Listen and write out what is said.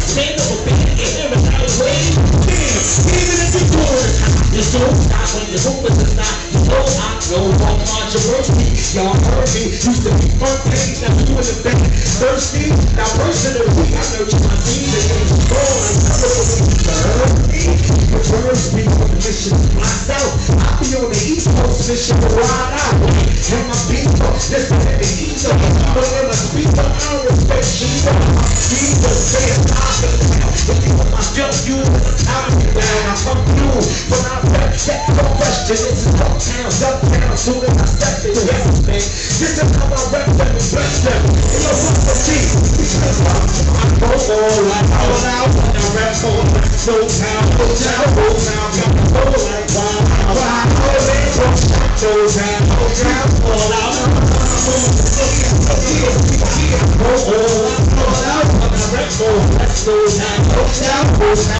stand up a bit and it out way. Damn, even if you're it, you don't stop when you're hope it's not. You know I know all controversy. Y'all heard me, used to be front page, now you in the back. Thirsty, now personally, I know you my team, they. I'm never believe you heard me. The first me on the mission myself. I be on the East Coast mission to ride out. And my people, Jesus said, I can tell. If you jump, you I'm down. I come through. When I rap, that no question. This is uptown, uptown. I step in, yes, man. This is how I and bless them. And yo, what's the key? Because I go all out, all out. When I rap for no town, no town, no town. Got to go like wow, wow. No town, no town, all out. Go all out, all out. When I rap for town, no town, no town.